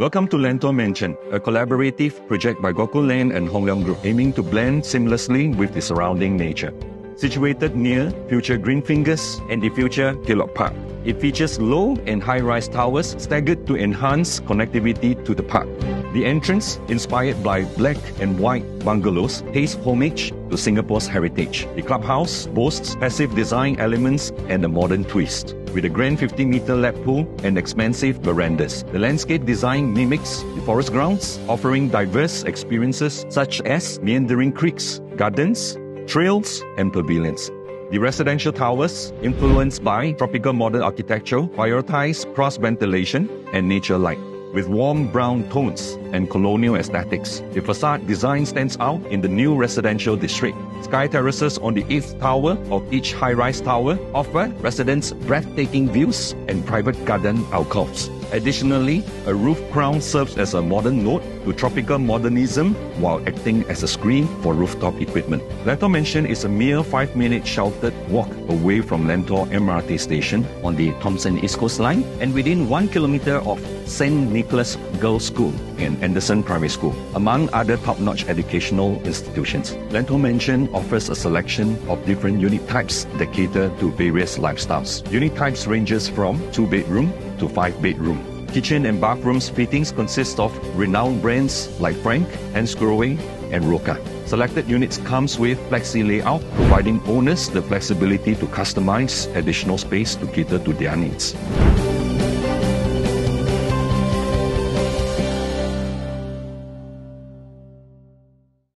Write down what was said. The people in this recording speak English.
Welcome to Lentor Mansion, a collaborative project by GuocoLand and Hong Leong Group aiming to blend seamlessly with the surrounding nature. Situated near future Greenfingers and the future Hillock Park, it features low and high-rise towers staggered to enhance connectivity to the park. The entrance, inspired by black and white bungalows, pays homage to Singapore's heritage. The clubhouse boasts passive design elements and a modern twist. With a grand 50 meter lap pool and expansive verandas, the landscape design mimics the forest grounds, offering diverse experiences such as meandering creeks, gardens, trails, and pavilions. The residential towers, influenced by tropical modern architecture, prioritize cross ventilation and nature light. With warm brown tones and colonial aesthetics, the facade design stands out in the new residential district. Sky terraces on the eighth tower of each high-rise tower offer residents breathtaking views and private garden alcoves. Additionally, a roof crown serves as a modern nod to tropical modernism while acting as a screen for rooftop equipment. Lentor Mansion is a mere 5-minute sheltered walk away from Lentor MRT station on the Thomson East Coast Line and within 1 kilometer of St. Nicholas Girls' School and Anderson Primary School, among other top-notch educational institutions. Lentor Mansion offers a selection of different unit types that cater to various lifestyles. Unit types ranges from 2-bedroom to 5-bedroom. Kitchen and bathrooms fittings consist of renowned brands like Franke, Hansgrohe, and Roca. Selected units comes with flexi layout, providing owners the flexibility to customize additional space to cater to their needs.